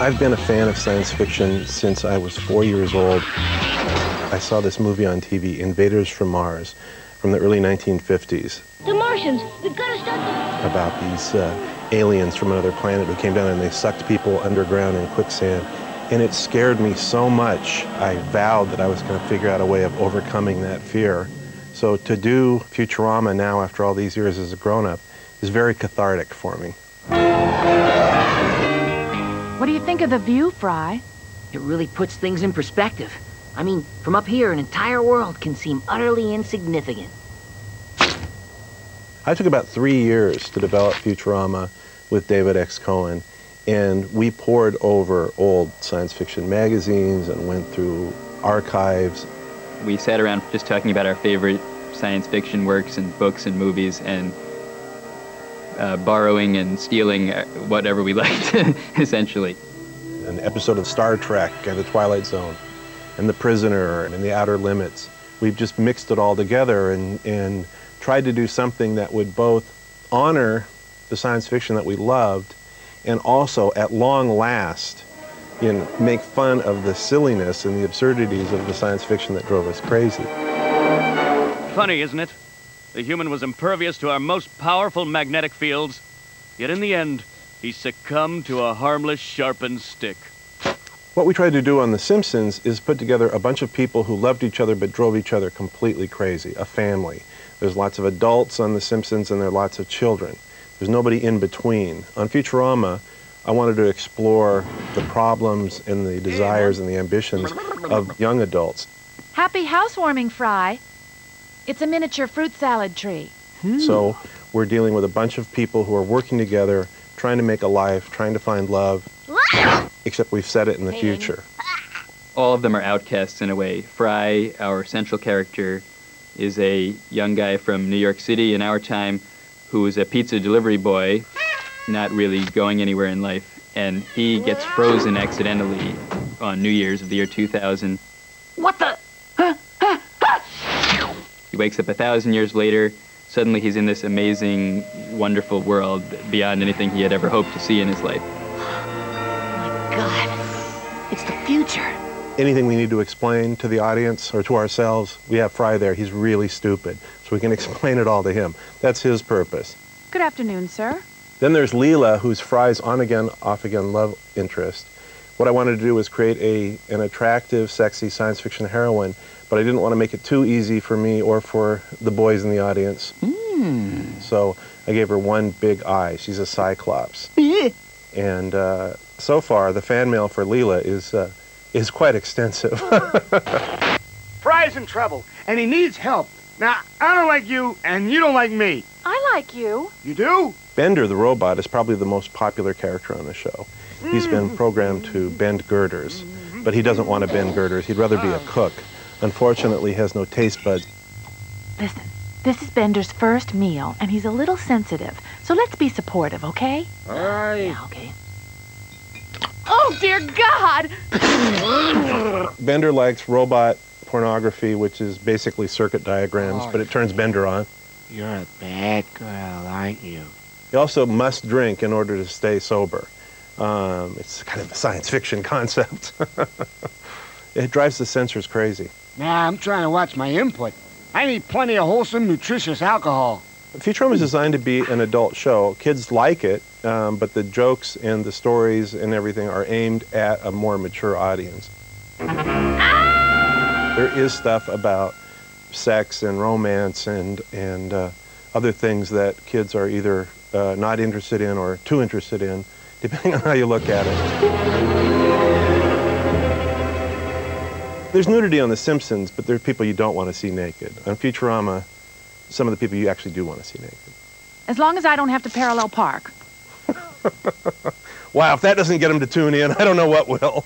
I've been a fan of science fiction since I was four years old. I saw this movie on TV, Invaders from Mars, from the early 1950s. The Martians, we've got to stop them. About these uh, aliens from another planet who came down and they sucked people underground in quicksand. And it scared me so much, I vowed that I was going to figure out a way of overcoming that fear. So to do Futurama now, after all these years as a grown-up, is very cathartic for me. What do you think of the view, Fry? It really puts things in perspective. I mean, from up here, an entire world can seem utterly insignificant. I took about three years to develop Futurama with David X. Cohen, and we pored over old science fiction magazines and went through archives. We sat around just talking about our favorite science fiction works and books and movies and uh, borrowing and stealing uh, whatever we liked, essentially. An episode of Star Trek and The Twilight Zone and The Prisoner and The Outer Limits. We've just mixed it all together and, and tried to do something that would both honor the science fiction that we loved and also, at long last, you know, make fun of the silliness and the absurdities of the science fiction that drove us crazy. Funny, isn't it? The human was impervious to our most powerful magnetic fields, yet in the end, he succumbed to a harmless sharpened stick. What we tried to do on The Simpsons is put together a bunch of people who loved each other but drove each other completely crazy, a family. There's lots of adults on The Simpsons and there are lots of children. There's nobody in between. On Futurama, I wanted to explore the problems and the desires and the ambitions of young adults. Happy housewarming, Fry. It's a miniature fruit salad tree. Hmm. So we're dealing with a bunch of people who are working together, trying to make a life, trying to find love, except we've set it in the future. All of them are outcasts in a way. Fry, our central character, is a young guy from New York City in our time who is a pizza delivery boy, not really going anywhere in life, and he gets frozen accidentally on New Year's of the year 2000. What the? He wakes up a thousand years later. Suddenly, he's in this amazing, wonderful world beyond anything he had ever hoped to see in his life. Oh My God. It's the future. Anything we need to explain to the audience or to ourselves, we have Fry there. He's really stupid, so we can explain it all to him. That's his purpose. Good afternoon, sir. Then there's Leela, who's Fry's on-again, off-again love interest. What I wanted to do was create a, an attractive, sexy science fiction heroine, but I didn't want to make it too easy for me or for the boys in the audience. So I gave her one big eye. She's a cyclops. and uh, so far, the fan mail for Leela is, uh, is quite extensive. Fry's in trouble, and he needs help. Now, I don't like you, and you don't like me. I like you. You do? Bender the robot is probably the most popular character on the show. He's been mm. programmed to bend girders, but he doesn't want to bend girders. He'd rather be a oh. cook. Unfortunately, he has no taste buds. Listen, this is Bender's first meal, and he's a little sensitive. So let's be supportive, okay? All right. Yeah, okay. Oh, dear God! Bender likes robot pornography, which is basically circuit diagrams, oh, but it turns Bender on. You're a bad girl, aren't you? He also must drink in order to stay sober. Um, it's kind of a science fiction concept. it drives the censors crazy. Nah, I'm trying to watch my input. I need plenty of wholesome, nutritious alcohol. Futurama is designed to be an adult show. Kids like it, um, but the jokes and the stories and everything are aimed at a more mature audience. There is stuff about sex and romance and, and uh, other things that kids are either uh, not interested in or too interested in, depending on how you look at it. There's nudity on The Simpsons, but there are people you don't want to see naked. On Futurama, some of the people you actually do want to see naked. As long as I don't have to parallel park. Wow, if that doesn't get them to tune in, I don't know what will.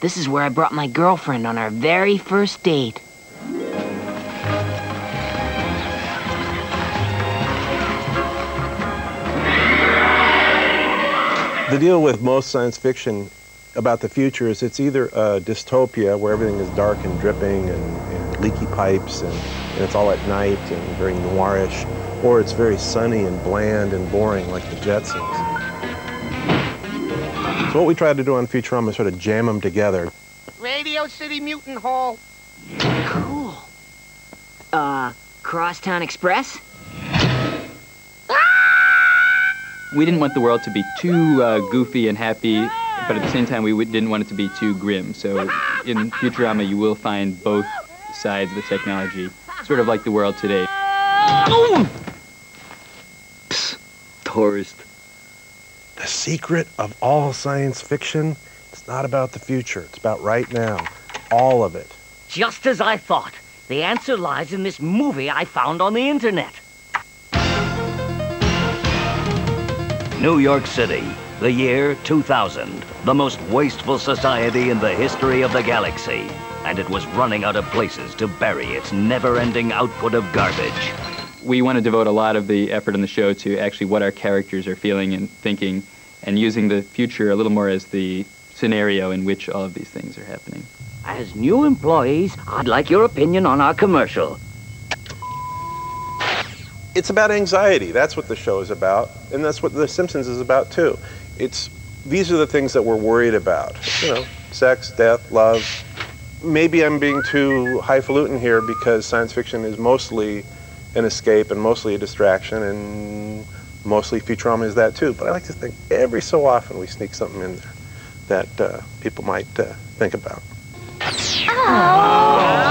This is where I brought my girlfriend on our very first date. The deal with most science fiction about the future is it's either a dystopia where everything is dark and dripping and, and leaky pipes and, and it's all at night and very noirish, or it's very sunny and bland and boring like the Jetsons. So what we try to do on Futurama is sort of jam them together. Radio City Mutant Hall. Cool. Uh, Crosstown Express? We didn't want the world to be too uh, goofy and happy, but at the same time, we didn't want it to be too grim. So in Futurama, you will find both sides of the technology, sort of like the world today. Psst, Tourist. The secret of all science fiction, it's not about the future. It's about right now. All of it. Just as I thought. The answer lies in this movie I found on the internet. New York City, the year 2000, the most wasteful society in the history of the galaxy. And it was running out of places to bury its never-ending output of garbage. We want to devote a lot of the effort in the show to actually what our characters are feeling and thinking, and using the future a little more as the scenario in which all of these things are happening. As new employees, I'd like your opinion on our commercial. It's about anxiety. That's what the show is about, and that's what The Simpsons is about too. It's these are the things that we're worried about. You know, sex, death, love. Maybe I'm being too highfalutin here because science fiction is mostly an escape and mostly a distraction, and mostly Futurama is that too. But I like to think every so often we sneak something in there that uh, people might uh, think about. Space.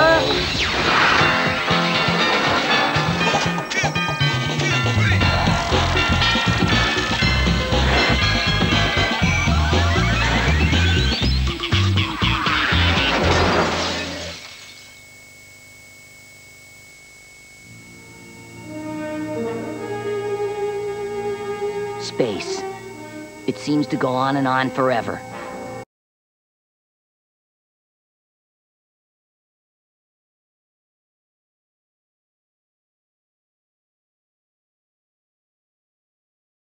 It seems to go on and on forever.